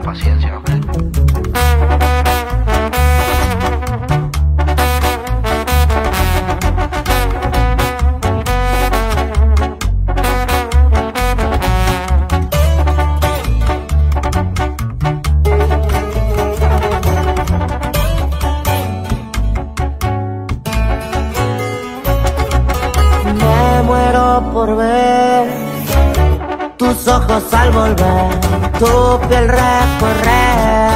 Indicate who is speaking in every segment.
Speaker 1: Paciencia.
Speaker 2: Tus ojos al volver, tu piel recorrer.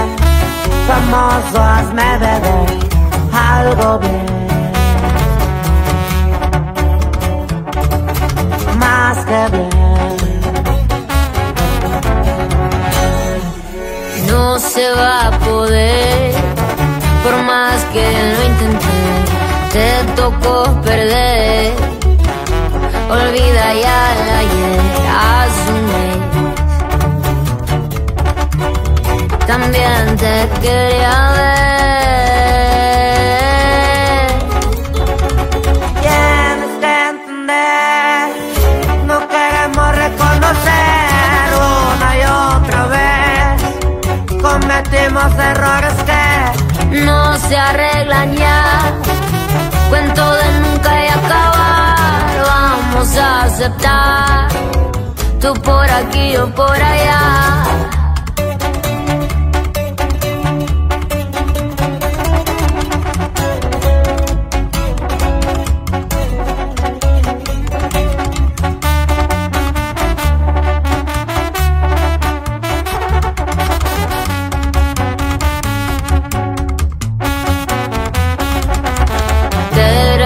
Speaker 2: Famoso, hazme beber algo bien. Más que bien.
Speaker 3: No se va a poder, por más que lo intenté, te tocó perder. Olvida ya el ayer, También te quería ver.
Speaker 2: Tienes que entender, no queremos reconocer una y otra vez. Cometimos errores que
Speaker 3: No se arreglan ya, cuento de nunca y acabar. Vamos a aceptar, tú por aquí, yo por allá.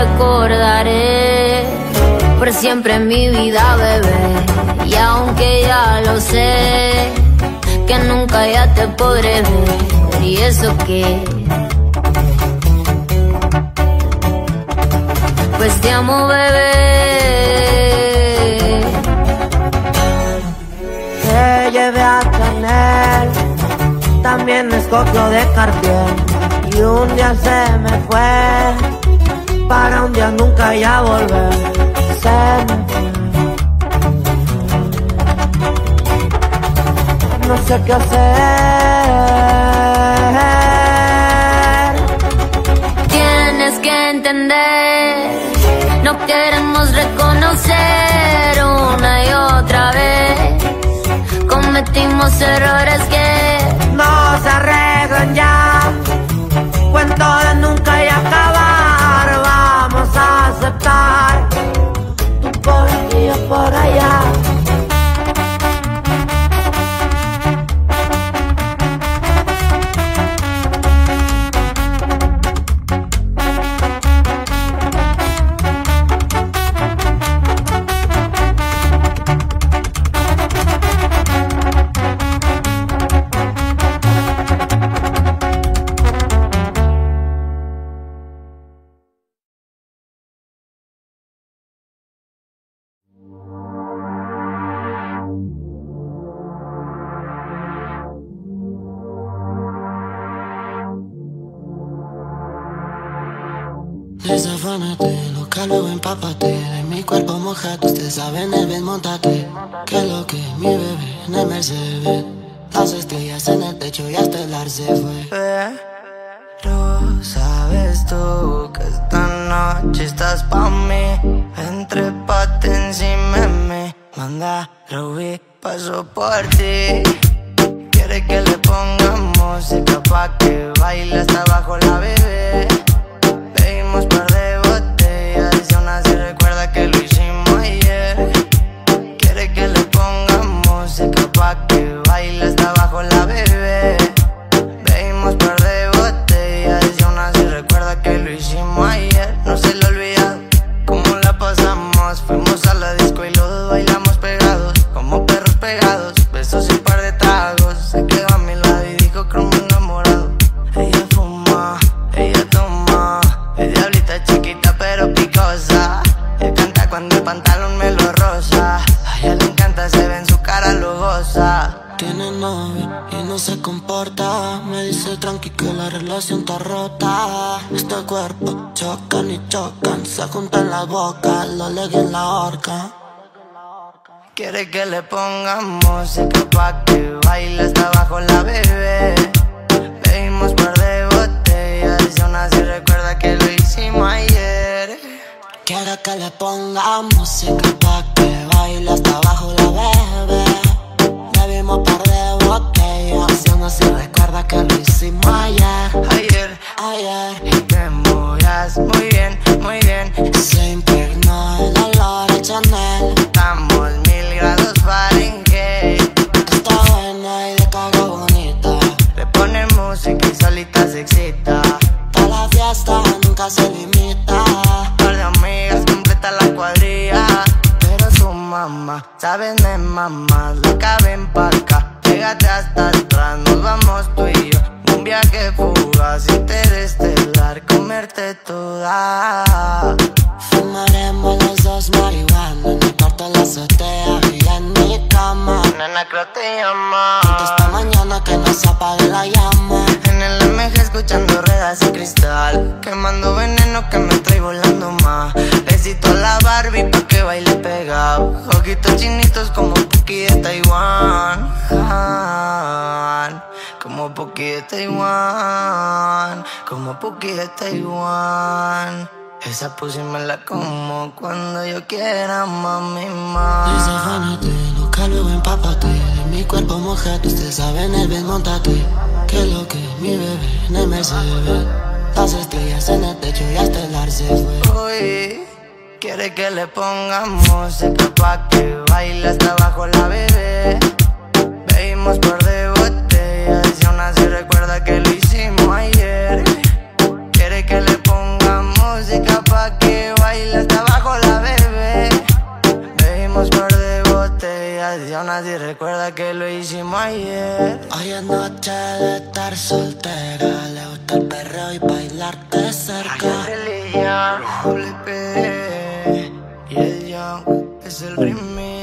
Speaker 3: Recordaré por siempre mi vida, bebé. Y aunque ya lo sé, que nunca ya te podré ver. Y eso que. Pues te amo, bebé.
Speaker 2: te llevé a tener. También escogió de Cartier y un día se me fue para un día nunca ya volver. Se me fue. No sé qué hacer.
Speaker 3: Tienes que entender, no queremos reconocer una y otra vez. Cometimos errores que
Speaker 2: no se arreglan ya.
Speaker 4: Desafánate, loca, luego empápate. De mi cuerpo mojado, usted sabe, en el montate. Que lo que mi bebé en el Mercedes. Las estrellas en el techo y hasta el ar se fue.
Speaker 5: Pero sabes tú que esta noche estás pa' mí. Entre pate encima de mí Manda, Ruby, paso por ti. Quiere que le ponga música pa' que baile hasta abajo la bebé par de botellas y aún así Y no se
Speaker 4: comporta, me dice tranqui que la relación está rota. Este cuerpo chocan y chocan, se juntan la boca, lo leguen la horca.
Speaker 5: Quiere que le pongan música pa' que baile hasta abajo la bebé.
Speaker 4: Bebimos par de botellas y aún así recuerda que lo hicimos ayer. Quiere que le pongan música pa' que baile hasta abajo la bebé. Bebimos par de aún así recuerda que lo hicimos ayer.
Speaker 5: Ayer,
Speaker 4: Ayer,
Speaker 5: y te moras muy bien, muy bien.
Speaker 4: se impregnó el olor a Chanel.
Speaker 5: Estamos mil grados Fahrenheit.
Speaker 4: Está buena y de caga bonita.
Speaker 5: Le ponen música y solita se excita.
Speaker 4: Pa' la fiesta nunca se limita.
Speaker 5: Par de amigas completa la cuadrilla. Pero su mamá, sabes de mamá, loca ven pa' acá. Pégate hasta atrás, nos vamos tú y yo. Un viaje fugaz, interestelar, comerte toda.
Speaker 4: Fumaremos los dos marihuana en el cuarto la azotea y en mi cama.
Speaker 5: Nena, creo te llama.
Speaker 4: Esta mañana que no se apague la llama.
Speaker 5: En el MG escuchando ruedas y cristal Quemando veneno que me trae Besito a la Barbie pa' que baile pegado Ojitos chinitos como Puki de Taiwán. Como Puki de Taiwán. Como Puki de Taiwán. Esa pussy me la como cuando yo quiera, mami, mami
Speaker 4: Desafánate, loca luego empápate De mi cuerpo mojate, usted sabe en el bien montate. Que lo que mi bebé en el Mercedes. Las estrellas en el techo y hasta el ar se fue.
Speaker 5: Uy, quiere que le pongamos música pa' que baile hasta abajo la bebé. Bebimos par de botellas y aún así recuerda que lo hicimos ayer. Quiere que le pongamos música pa' que baile hasta abajo la bebé. Bebimos par de botellas y aún así recuerda que lo hicimos ayer.
Speaker 4: Hoy es noche de estar soltera Le gusta el perreo y bailarte cerca
Speaker 5: P y el Young es el remix.